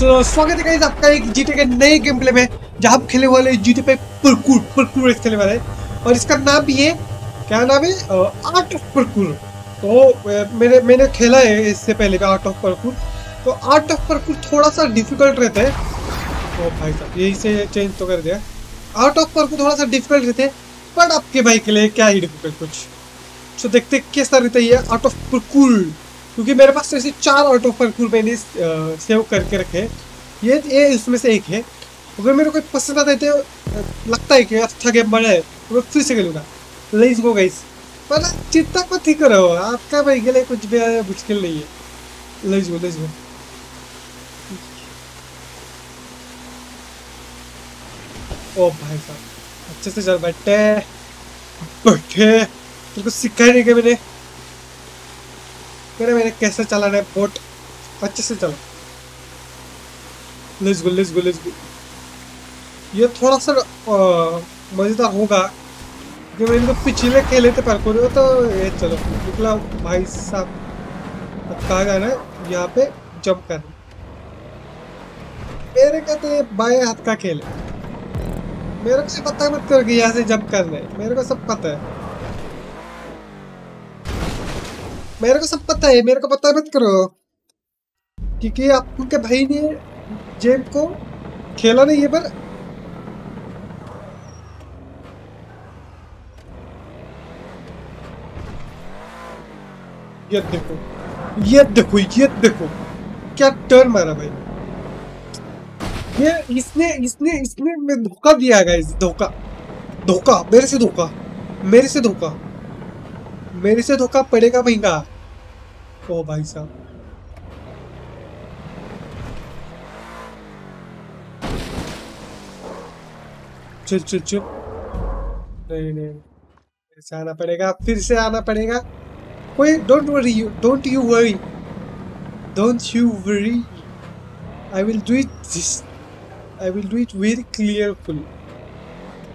तो स्वागत है आपका एक जीटे के नए गेम प्ले में, जहाँ हम खेलने वाले जीटे पे परकूर परकूर खेलने वाले हैं। और इसका नाम भी है, क्या नाम है? आर्ट ऑफ़ परकूर तो मैंने मैंने खेला है इससे पहले भी आर्ट ऑफ़ परकूर तो आर्ट ऑफ़ परकूर थोड़ा सा डिफ़िकल्ट रहता है। ओ भाई साहब यही से चेंज तो कर दिया। आर्ट ऑफ़ परकूर थोड़ा सा डिफ़िकल्ट रहते हैं बट आपके भाई के लिए क्या ही डिफ़िकल्ट कुछ। तो देखते कैसा रहता है आर्ट ऑफ़ परकूर क्योंकि मेरे पास ऐसे चार आर्ट ऑफ़ परकूर मैंने सेव करके रखे ये ये इसमें से एक है। अगर मेरे को पसंद आता है तो लगता है कि अच्छा गेम बना है तो मैं फिर से खेलूँगा। लेट्स गो गाइस पर चिंता मत ही करो। आपका भाई के लिए कुछ भी मुश्किल नहीं है। लेट्स गो लेट्स गो ओ भाई साहब, अच्छे से चल बैठे। बैठे। तेरे को सिखाया नहीं क्या मैंने? मेरे मैंने कैसे चलाना है? बोट। अच्छे से चलो। Let's go let's go let's go ये थोड़ा सा मज़ेदार होगा। कि मैंने तो पिछले खेले थे पर को तो ये चलो, निकला भाई साहब। अब कहा जाना है? यहाँ पे जंप करना। मेरे कहते हैं बाएँ हाथ का खेल मेरे को पता मत करो कि यहाँ से जंप करना है। मेरे को सब पता है। मेरे को सब पता है, मेरे को पता मत करो। क्योंकि आपको भाई ने जेम को खेला नहीं है पर ये देखो ये देखो ये देखो। क्या टर्न मारा भाई। ये इसने इसने इसने धोखा दिया गाइस धोखा। धोखा, मेरे से धोखा। मेरे से धोखा। मेरे से धोखा पड़ेगा महँगा। ओ भाई साहब। चल चल चल नहीं नहीं फिर से आना पड़ेगा, फिर से आना पड़ेगा। कोई don't worry you don't you worry don't you worry I will do it this I will do it very clearful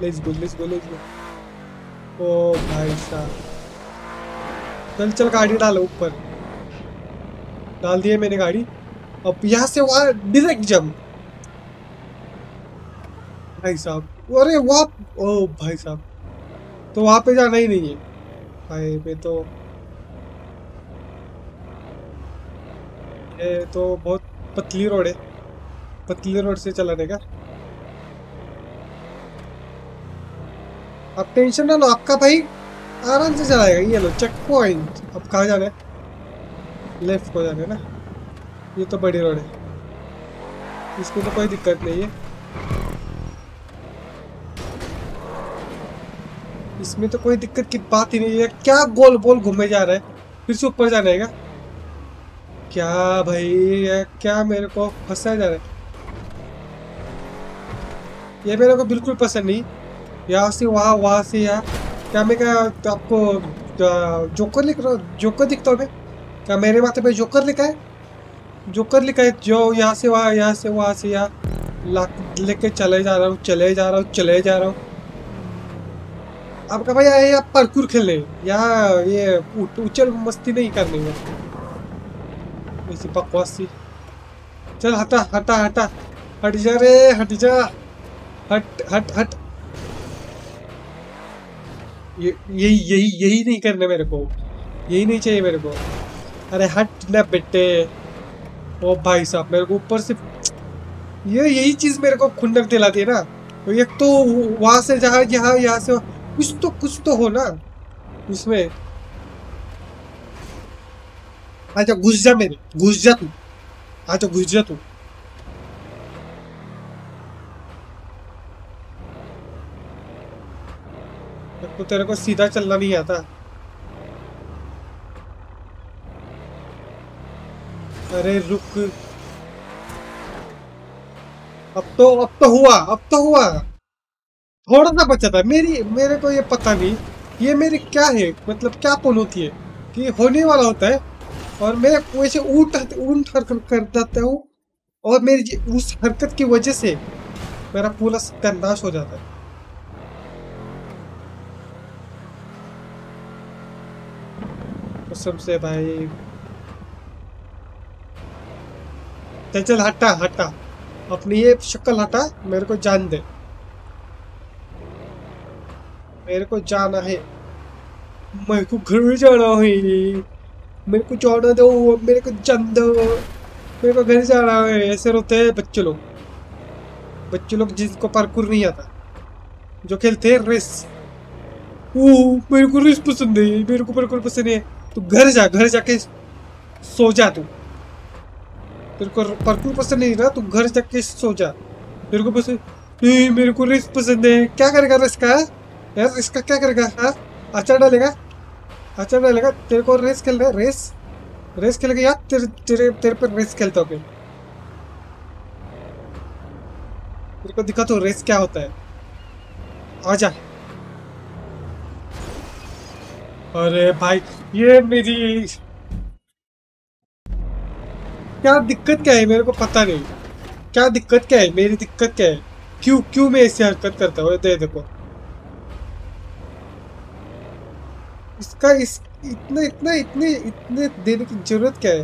let's go let's go let's go ओ भाई साहब। चल चल गाड़ी डालो ऊपर। डाल दिए मैंने गाड़ी। अब यहाँ से वहाँ डायरेक्ट जंप भाई साहब, अरे वहाँ! ओ भाई साहब तो वहाँ पे जाना ही नहीं है। भाई पे तो ये तो बहुत पतली रोड है। पतली रोड से चलाने का। आप टेंशन ना लो, आपका भाई आराम से चलाएगा, ये लो चेक पॉइंट अब कहाँ जाना है? लेफ़्ट को जाना है ना? ये तो बड़ी रोड है। इसमें तो कोई दिक्कत नहीं है। इसमें तो कोई दिक्कत की बात ही नहीं है। क्या गोल गोल घूमे जा रहा है? फिर से ऊपर जाना है क्या? भाई? ये क्या मेरे को फंसा जा रहा है? ये मेरे को बिल्कुल पसंद नहीं। यहाँ से वहाँ वहाँ से यहाँ। क्या मैं तो आपको अ, जोकर लिख रहा जोकर दिखता हूँ मैं। क्या मेरे माथे पे जोकर लिखा है? जोकर लिखा है जो यहाँ से वहाँ यहाँ से वहाँ से यहाँ लेके चले जा रहा हूँ चले जा रहा हूँ चले जा रहा हूँ। आपका भाई आए आप पार्कोur खेलने यहाँ ये उ- उचल मस्ती नहीं करनी है। ऐसी बकवास। सी चल हटा हटा हटा। हट जा रे हट जा। हट हट हट। यही यही यही नहीं करना मेरे को। यही नहीं चाहिए मेरे को। अरे हट ना बेटे। ओ भाई साहब, मेरे को ऊपर से ये यही चीज़ मेरे को खुंडक दिलाती है ना। तो एक तो वहाँ से जहाँ, यहाँ यहाँ से कुछ तो कुछ तो हो ना। इसमें अच्छा घुस जा मेरे। घुस जा तू। अच्छा घुस जा तू। तो तेरे को सीधा चलना नहीं आता अरे रुक। अब तो अब तो हुआ, अब तो हुआ। थोड़ा सा बचा था मेरी, मेरे को ये पता नहीं, ये मेरी क्या है? मतलब क्या पुन होती है कि होने वाला होता है, और मैं वैसे ऊँट ऊँट हरकत कर जाता हूँ, और मेरी उस हरकत की वजह से मेरा पूरा सत्यानाश हो जाता है। कसम से भाई। चल चल, हटा हटा। अपनी ये शक्ल हटा, मेरे को जान दे। मेरे को जाना है। मेरे को घर जाना है। मेरे को जाना दो, मेरे को जान दो। मेरे को घर जाना है। ऐसे रोते हैं बच्चे लोग। बच्चे लोग जिनको पार्कोर नहीं आता। जो खेलते हैं रेस ओ मेरे को रेस पसंद है मेरे को पार्कोर पसंद है। तू घर जा, घर जाके सो जा तू. तेरे को पार्कोर पसंद नहीं ना? तू घर जाके सो जा. मेरे को पसंद नहीं, मेरे को रेस पसंद है. क्या करेगा रेस का यार इसका क्या करेगा हाँ? अचार डालेगा? अचार डालेगा? तेरे को रेस खेल रहा है? रेस रेस खेलेगा? यार, तेरे तेरे तेरे पर रेस खेलता हूँ तेरे को दिखा तो रेस क्या होता है. आजा अरे भाई, ये मेरी क्या दिक्कत क्या है? मेरे को पता नहीं। क्या दिक्कत क्या है? मेरी दिक्कत क्या है? क्यों क्यों मैं ऐसी हरकत करता हूँ? दे देखो। इसका इस इतना इतना इतने इतने देने की ज़रूरत क्या है?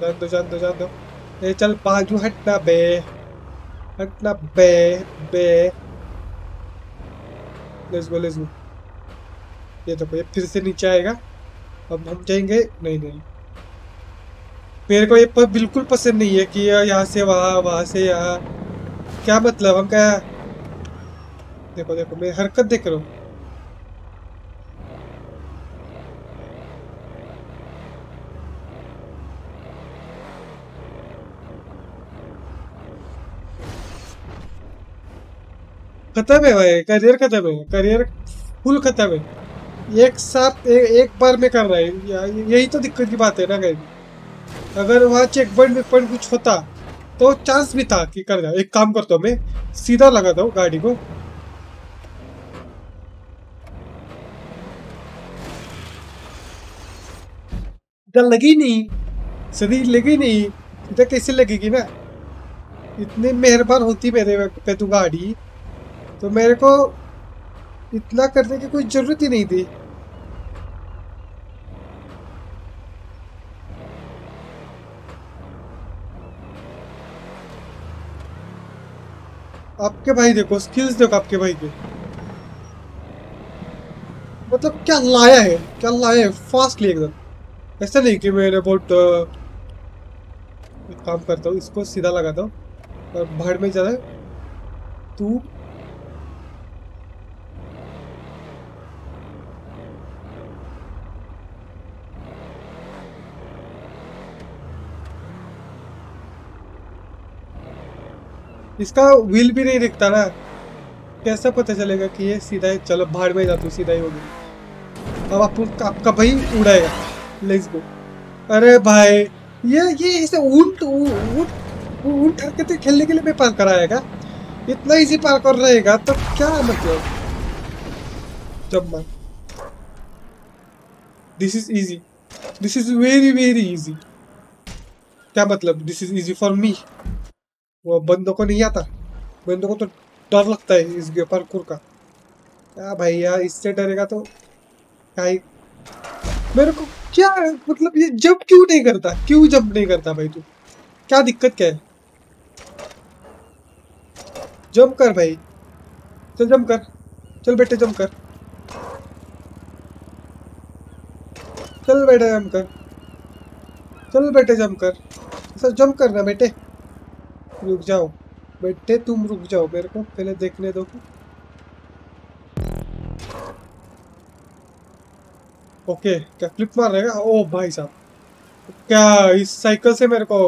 जान दो जान दो जान दो। ए, चल, बाजू हटना बे। हटना बे बे। लेट्स गो लेट्स गो ये देखो, ये फिर से नीचे आएगा। अब हम जाएँगे, नहीं नहीं। मेरे को ये पर बिल्कुल पसंद नहीं है कि यहाँ से वहाँ वहाँ से यहाँ। क्या मतलब हम क्या देखो देखो मैं हरकत देख रहा हूँ। खत्म है भाई, करियर खत्म है, करियर फुल खत्म है। एक साथ ए, एक बार में कर रहा है। यही तो दिक्कत की बात है ना कहीं अगर वहाँ चेक पॉइंट वेक पॉइंट कुछ होता तो चांस भी था कि कर जाओ एक काम करता हूँ मैं सीधा लगाता हूँ गाड़ी को। लगी नहीं सदी लगी नहीं इधर कैसे लगेगी ना? इतनी मेहरबान होती मेरे पे तू गाड़ी। तो मेरे को इतना करने की कोई ज़रूरत ही नहीं थी। आपके भाई देखो स्किल्स देखो आपके भाई के। मतलब क्या लाया है, क्या लाया है फास्टली एकदम। ऐसा नहीं कि मैंने बहुत काम करता हूँ, इसको सीधा लगाता हूँ, और भाड़ में ज़्यादा तू इसका व्हील भी नहीं दिखता ना। कैसा पता चलेगा कि ये सीधा है? चलो भाड़ में जाती सीधा ही होगी अब आप, आपका भाई उड़ाएगा। लेट्स गो अरे भाई ये ये इसे ऊँट ऊँट ऊँट हरकतें खेलने के लिए मैं पार कराएगा? इतना इजी पार कर रहेगा तो क्या मतलब? जब मैं this is easy this is very very easy क्या मतलब? This is easy for me वो बंदों को नहीं आता। बंदों को तो डर लगता है इस पार्कोर का। क्या भाई यार इससे डरेगा तो क्या ही मेरे को क्या मतलब ये जंप क्यों नहीं करता? क्यों जंप नहीं करता भाई तू? क्या दिक्कत क्या है? जंप कर भाई। चल जंप कर। चल बेटे, जंप कर। चल बेटे, जंप कर। चल बेटे, जंप कर। सर जंप करना बेटे। रुक जाओ। बेटे तुम रुक जाओ। मेरे को पहले देखने दो। ओके क्या फ्लिप मार रहेगा ओ भाई साहब। क्या इस साइकिल से मेरे को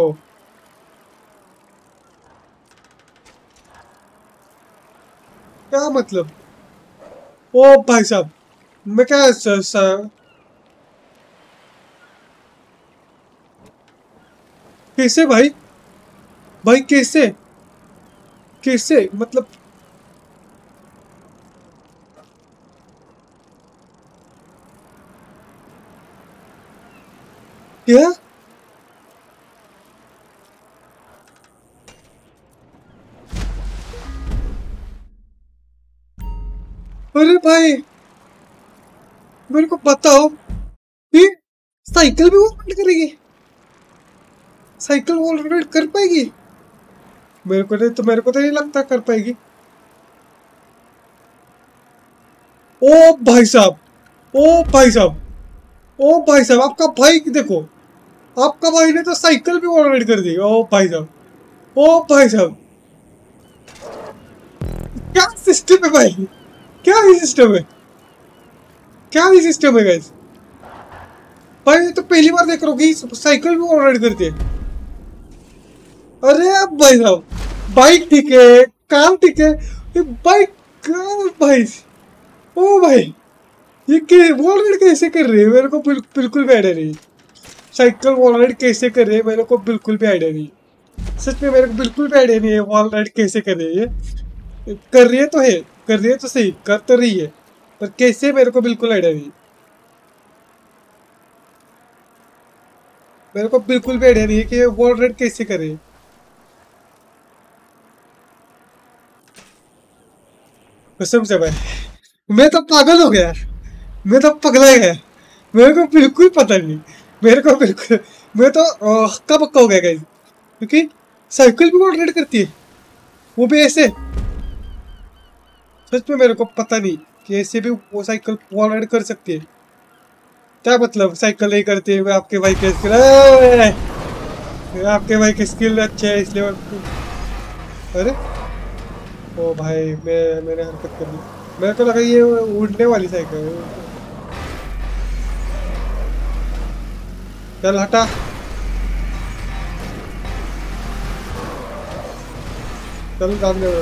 क्या मतलब? ओ भाई साहब मैं क्या स, स, कैसे भाई? भाई, कैसे? कैसे? मतलब क्या? अरे भाई, मेरे को बताओ, ये साइकिल भी वो करेगी? साइकिल वॉल कर पाएगी? मेरे को तो मेरे को तो नहीं लगता कर पाएगी। ओ भाई साहब, ओ भाई साहब, ओ भाई साहब, आपका भाई देखो, आपका भाई ने तो साइकिल भी वॉल राइड कर दी। ओ भाई साहब, ओ भाई साहब, क्या सिस्टम है भाई? क्या ही सिस्टम है? क्या ही सिस्टम है गाइस भाई तो पहली बार देख रहा हूँ कि साइकिल भी ऑलरेडी करती है। अरे भाई साहब बाइक ठीक है कार ठीक है ये बाइक भाई ओ भाई ये के वॉलरेड कैसे कर रहे है? मेरे को बिल, बिल्कुल भी आइडिया नहीं। साइकिल वॉलरेड कैसे कर रही है? मेरे को बिल्कुल भी आइडिया नहीं। सच में मेरे को बिल्कुल भी आइडिया नहीं है वॉलरेड कैसे कर रही है कर रही है तो है कर रही है तो सही कर तो रही है पर कैसे मेरे को बिल्कुल आइडिया नहीं। मेरे को बिल्कुल भी आइडिया नहीं है कि वॉल रेड कैसे करे। कसम से भाई। मैं तो पागल हो गया मैं तो पगला गया मेरे को बिल्कुल पता नहीं। मेरे को बिल्कुल मैं तो हक्का पक्का हो गया क्योंकि साइकिल भी रेड करती है। वो भी ऐसे। सच में मेरे को पता नहीं कि ऐसे भी वो साइकिल राइड कर सकती है। क्या मतलब साइकिल नहीं करती है? आपके भाई के स्किल आपके भाई के स्किल अच्छे है, इसलिए अरे! ओ भाई मैं मैंने हरकत कर दी मेरे को लगा ये उड़ने वाली साइकिल है। चल हटा। चल काम दे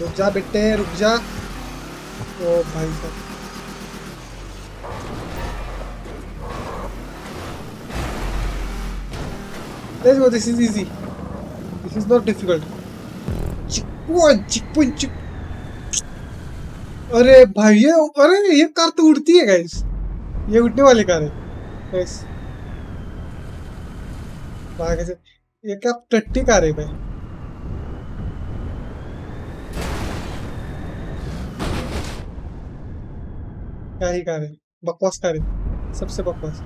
रुक जा बेटे रुक जा। ओ भाई साहब। Let's go, this is easy. This is not difficult. अरे भाई, ये, अरे ये कार तो उड़ती है गाइस ये उड़ने वाली कार है ये क्या टट्टी कार है भाई? क्या ही कार है? बकवास कार है, सबसे बकवास।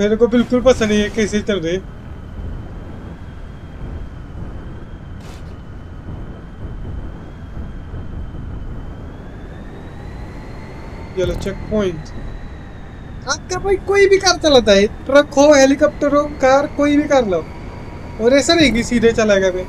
मेरे को बिल्कुल पसंद नहीं है कैसे चल रही। चेक पॉइंट आपका भाई कोई भी कार चलाता है, ट्रक हो, हेलीकॉप्टर हो, कार कोई भी कार लो। और ऐसा नहीं कि सीधे चलाएगा मैं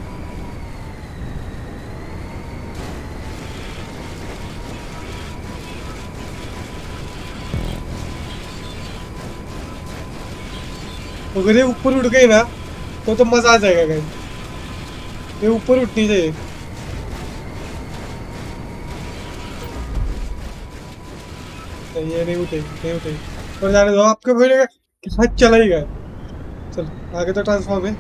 अगर ये ऊपर उड़ गई ना तो तो मज़ा आ जाएगा कहीं ये ऊपर उठनी चाहिए। नहीं, ये नहीं उठेगी नहीं उठेगी। और जाने दो, आपके भाई ने हाथ चला ही गया। चल, आगे तो ट्रांसफॉर्म है।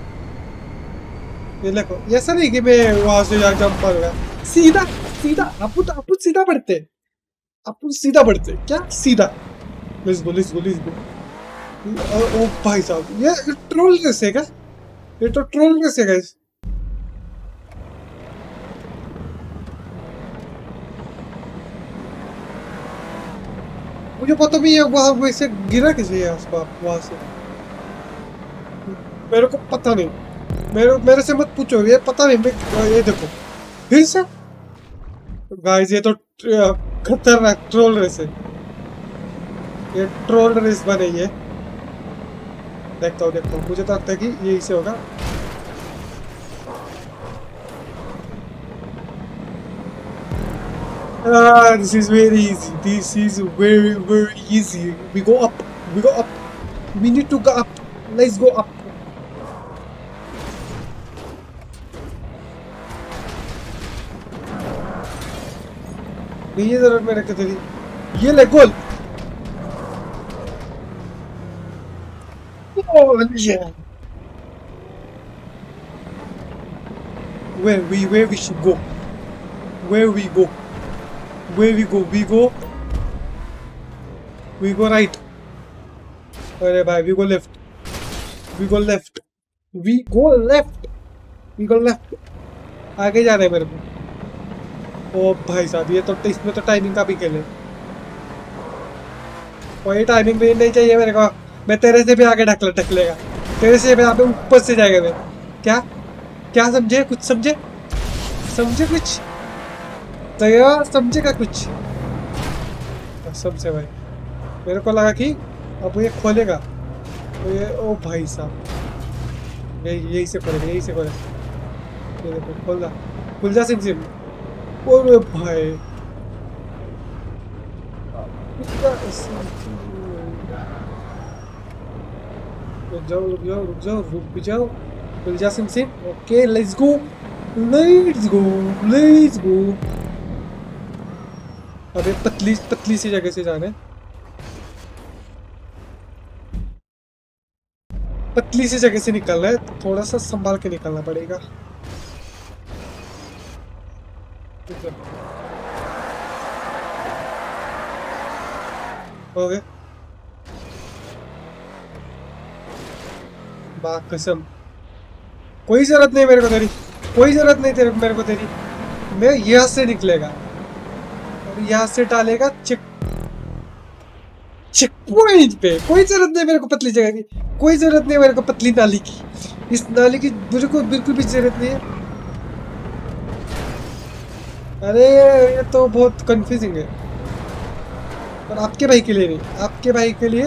ये देखो ऐसा नहीं कि मैं वहाँ से जा जंप कर गया सीधा सीधा अपन तो अपन सीधा बढ़ते। अपन सीधा बढ़ते। क्या? सीधा। लेट्स गो लेट्स गो ओ भाई साहब, ये ट्रोल कैसे क्या? ये तो ट्रोल कैसे गाइस मुझे पता भी है, वहाँ वैसे गिरा कैसे है उसका वहाँ से। मेरे को पता नहीं। मेरे मेरे से मत पूछो, ये पता नहीं, मैं, ये देखो। फिर से? गाइस ये तो खतरनाक ट्रोल रेस है। ये ट्रोल रेस बने ये देखता हूँ देखता हूँ मुझे तो लगता है कि ये इसे होगा Ah, this is very easy. This is very, very easy. We go up. We go up. We need to go up. Let's go up. ये ज़रूरत में रखते थे ये ले गोल Oh yeah. Where we where we should go? Where we go? Where we go? We go. We go right. अरे भाई we go left. We go left. We go left. We go left. आगे जाना है मेरे को ओ भाई साहब ये तो इसमें तो टाइमिंग का भी खेल है कोई टाइमिंग भी नहीं चाहिए मेरे को मैं तेरे से भी आगे ढकले, ढकलेगा। तेरे से भी आगे ऊपर से जाएगा मैं। क्या? क्या समझे? कुछ समझे? समझे कुछ? दया समझेगा कुछ? समझे भाई। मेरे को लगा कि अब ये खोलेगा। तो ये, ओ भाई साहब। यही यही से खोलेगा, यही से खोलेगा। ये खोल दा। खुल जा सिम सिम। ओरे भाई। रुक जाओ रुक जाओ रुक जाओ, रुक भी जाओ। खुल जा सिम SIM okay let's go let's go let's go अबे, पतली पतली सी जगह से जाना है। पतली सी जगह से निकलना है, थोड़ा सा संभाल के निकलना पड़ेगा। हो। गए कसम। कोई ज़रूरत नहीं मेरे को तेरी। कोई ज़रूरत नहीं तेरे, मेरे को तेरी। मैं यहाँ से निकलेगा। और यहाँ से डालेगा चेक। चेक पॉइंट पे। कोई ज़रूरत नहीं मेरे को पतली जगह की। कोई ज़रूरत नहीं मेरे को पतली नाली की। इस नाली की बिल्कुल बिल्कुल भी ज़रूरत नहीं है। अरे, ये तो बहुत कंफ्यूजिंग है। और आपके भाई के लिए नहीं। आपके भाई के लिए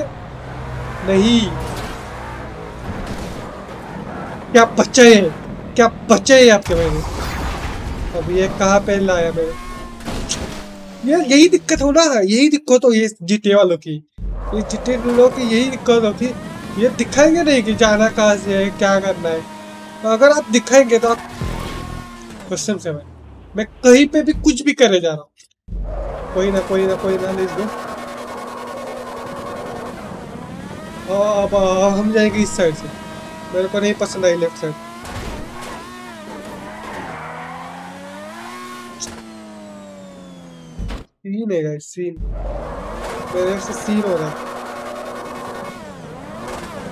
नहीं। क्या बच्चे है? क्या बच्चे है आपके भाई? में अब ये कहाँ पे लाया मेरे ये यही दिक्कत हो ना यही दिक्कत हो ये जीते वालों की। ये जीते लोगों की यही दिक्कत हो कि ये दिखाएँगे नहीं कि जाना कहाँ से है, क्या करना है। तो अगर आप दिखाएँगे तो आप क्वेश्चन से मैं मैं कहीं पे भी कुछ भी करे जा रहा हूँ। कोई ना कोई ना कोई ना लेट्स गो अब हम जाएँगे इस साइड से। मेरे को नहीं पसंद आई लेफ़्ट साइड। सीन है गाइस सीन मेरे से सीन हो रहा है।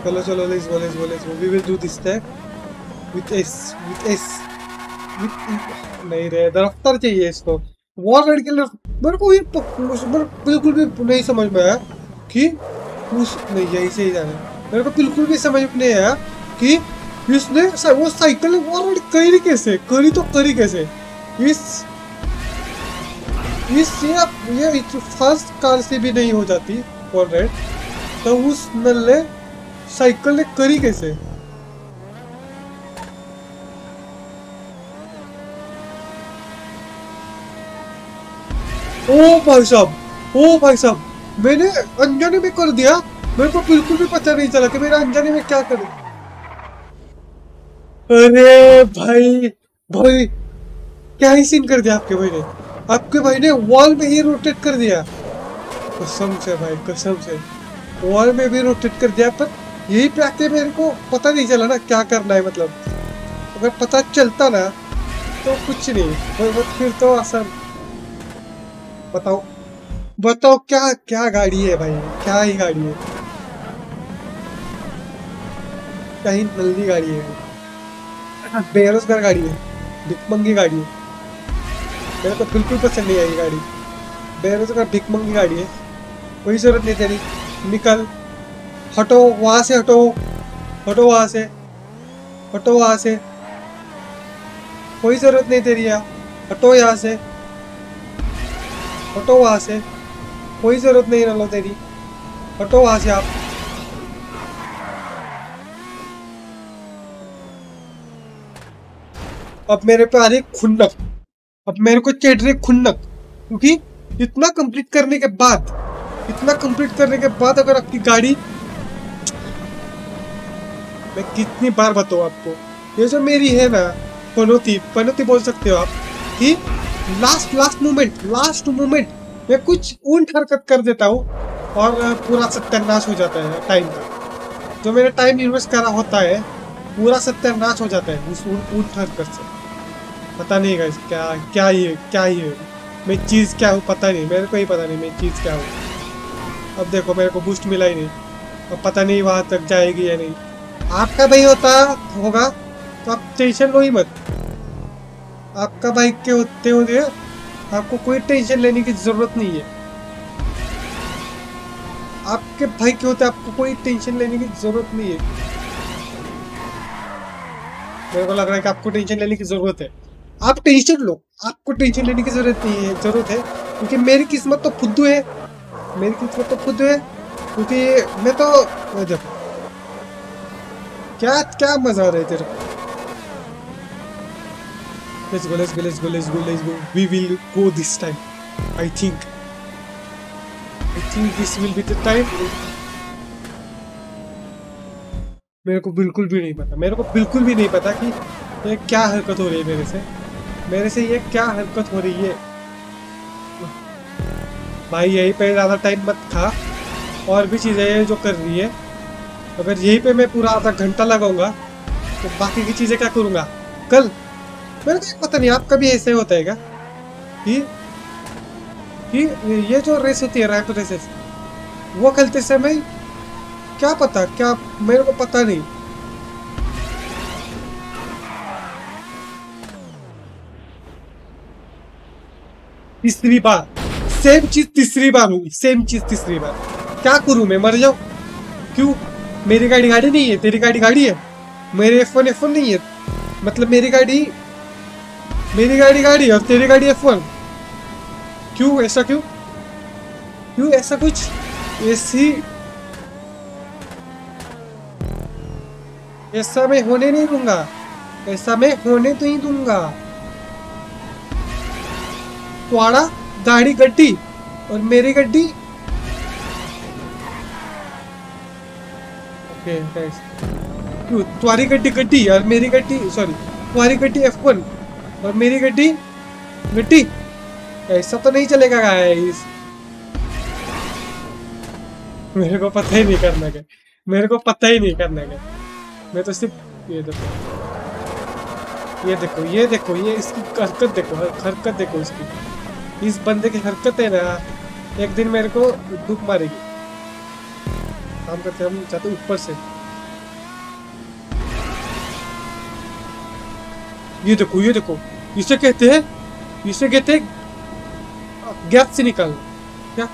चलो चलो let's go let's go let's go we will do this tag with S with S with नहीं रे दफ्तर चाहिए इसको। वॉर रेड के लिए मेरे को ये बिल्कुल भी नहीं समझ में आया कि उस नहीं, यही से ही जाना मेरे को बिल्कुल भी समझ में नहीं आया कि इसने वो साइकिल वॉर करी कैसे? करी तो करी कैसे? इस इस ये ये फ़र्स्ट कार से भी नहीं हो जाती वॉर रेड तो उस नल ने साइकिल ने करी कैसे? ओ भाई साहब, ओ भाई साहब, मैंने अनजाने में कर दिया। मेरे को बिल्कुल भी पता नहीं चला कि मेरा अनजाने में क्या कर। अरे भाई भाई, क्या ही सीन कर दिया आपके भाई ने? आपके भाई ने वॉल में ही रोटेट कर दिया। कसम से भाई, कसम से। वॉल में भी रोटेट कर दिया, पर यही पे मेरे को पता नहीं चला ना क्या करना है मतलब। अगर पता चलता ना तो कुछ नहीं फिर तो आसान। बताओ बताओ क्या क्या गाड़ी है भाई, क्या ही गाड़ी है। क्या ही नल्ली गाड़ी है। बेरोजगार गाड़ी है भिकमंगी गाड़ी है। मेरे को बिल्कुल पसंद नहीं आई गाड़ी। बेरोजगार भिकमंगी गाड़ी है। कोई ज़रूरत नहीं तेरी। निकल। हटो, वहाँ से हटो। हटो वहाँ से। हटो वहाँ से। कोई ज़रूरत नहीं तेरी यहाँ। हटो यहाँ से। हटो वहाँ से। कोई ज़रूरत नहीं रहो तेरी। हटो वहाँ से आप। अब मेरे पे आ रही खुन्नक। अब मेरे को चढ़ रही खुन्नक, क्योंकि इतना कंप्लीट करने के बाद, इतना कंप्लीट करने के बाद अगर आपकी गाड़ी, मैं कितनी बार बताऊँ आपको, ये जो मेरी है ना, पनौती पनौती बोल सकते हो आप, कि last last moment last moment मैं कुछ ऊँट हरकत कर देता हूँ और पूरा सत्यानाश हो जाता है टाइम का। जो मेरा टाइम इन्वेस्ट करा होता है, पूरा सत्यानाश हो जाता है उस ऊँट हरकत से। पता नहीं गाइस क्या क्या ही क्या ही है मैं चीज़ क्या हूँ पता नहीं, मेरे को ही पता नहीं मैं चीज़ क्या हूँ। अब देखो, मेरे को बूस्ट मिला ही नहीं। अब पता नहीं वहाँ तक जाएगी या नहीं। आपका भाई होता, होगा तो आप टेंशन लो ही मत। आपका भाई के होते हुए आपको कोई टेंशन लेने की ज़रूरत नहीं है। आपके भाई के होते आपको कोई टेंशन लेने की ज़रूरत नहीं है। मेरे को लग रहा है कि आपको टेंशन लेने की ज़रूरत है। आप टेंशन लो आपको टेंशन लेने की ज़रूरत नहीं है ज़रूरत है क्योंकि मेरी किस्मत तो फुद्दू है मेरी किस्मत तो फुद्दू है क्योंकि मैं तो देखो क्या क्या मज़ा आ रहा है तेरे Let's go, let's go, let's go, let's go, let's go. We will go this time. I think. I think this will be the time. मेरे को बिल्कुल भी नहीं पता मेरे को बिल्कुल भी नहीं पता कि क्या हरकत हो रही है मेरे से मेरे से ये क्या हरकत हो रही है? भाई, यहीं पे ज़्यादा टाइम मत खा। और भी चीज़ें जो कर रही है। अगर यहीं पे मैं पूरा आधा घंटा लगाऊँगा तो बाकी की चीज़ें क्या करूँगा? कल? मेरे को पता नहीं आपका भी ऐसे होता है क्या? कि कि ये जो रेस होती है रैप रेसेस वो खेलते समय क्या पता, क्या मेरे को पता नहीं। तीसरी बार। सेम चीज़ तीसरी बार हुई सेम चीज़ तीसरी बार। क्या करूँ मैं? मर जाऊँ? क्यों? मेरी गाड़ी गाड़ी नहीं है। तेरी गाड़ी गाड़ी है। मेरे एफ़ वन एफ़ वन नहीं है। मतलब मेरी गाड़ी मेरी गाड़ी गाड़ी और तेरी गाड़ी एफ़ वन क्यों? ऐसा क्यों? क्यों ऐसा कुछ? ऐसी ऐसा मैं होने नहीं दूँगा। ऐसा मैं होने तो ही दूँगा। तुम्हारा गाड़ी, गड्डी और मेरी गड्डी। ओके क्यों? तुम्हारी गड्डी गड्डी और मेरी गड्डी सॉरी तुम्हारी गड्डी एफ़ वन और मेरी गड्डी गड्डी ऐसा तो नहीं चलेगा गाइस मेरे को पता ही नहीं करना क्या। मेरे को पता ही नहीं करना क्या। मैं तो सिर्फ़ ये देखो। ये देखो ये देखो, ये इसकी हरकत देखो हरकत देखो इसकी। इस बंदे की हरकत है ना एक दिन मेरे को दुख मारेगी। काम करते हम चाहते ऊपर से। ये देखो ये देखो। इसे कहते हैं, इसे कहते हैं गैप से निकालना। क्या?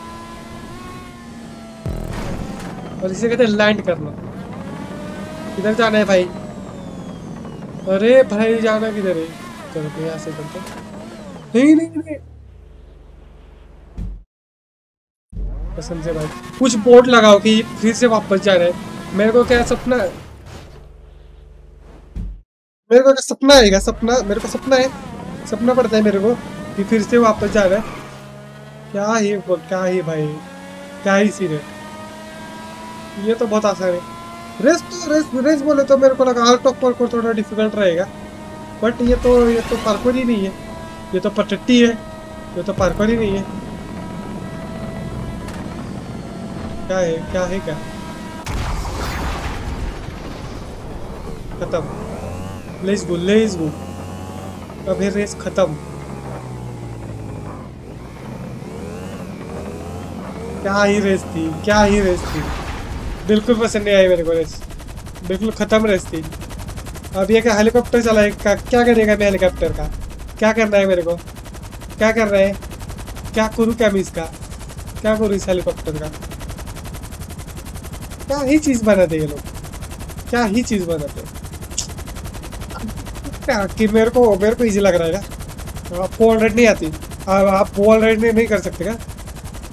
और इसे कहते हैं लैंड करना। किधर जाना है भाई? अरे भाई, जाना किधर है? चलो, यहाँ से करते नहीं नहीं नहीं। कसम से भाई। कुछ बोर्ड लगाओ कि फिर से वापस जा रहे मेरे को क्या सपना है? मेरे को क्या सपना क्या सपना? मेरे को सपना है। सपना पड़ता है मेरे को कि फिर से वापस जा रहा क्या ही क्या ही भाई, क्या ही सीन है। ये तो बहुत आसान है। रेस तो रेस रेस बोले तो मेरे को लगा आउट ऑफ़ पार्कोर थोड़ा डिफ़िकल्ट रहेगा। बट ये तो ये तो पार्कोर ही नहीं है। ये तो पटट्टी है। ये तो पार्कोर ही नहीं है। क्या है? क्या है क्या? खत्म। लेस गो लेस गो अभी रेस खत्म। क्या ही रेस थी, क्या ही रेस थी। बिल्कुल पसंद नहीं आई मेरे को रेस बिल्कुल ख़त्म रेस थी। अब ये क्या हेलीकॉप्टर चलाए का क्या करेगा मैं हेलीकॉप्टर का? क्या करना है मेरे को? क्या कर रहे हैं? क्या करूँ क्या मैं इसका? क्या करूँ इस हेलीकॉप्टर का? क्या ही चीज़ बनाते ये लोग? क्या ही चीज़ बनाते? कि मेरे को मेरे को इजी लग रहा है क्या? आपको ऑलरेडी नहीं आती। आप ऑलरेडी नहीं कर सकते क्या?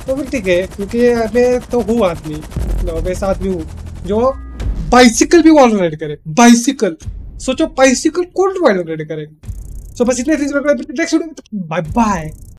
तो फिर ठीक है, क्योंकि मैं तो हूँ आदमी वैसा आदमी हूँ, जो बाइसिकल भी वॉल राइड करे। बाइसिकल सोचो बाइसिकल कौन वॉल राइड करेगा सो बस इतने बाय बाय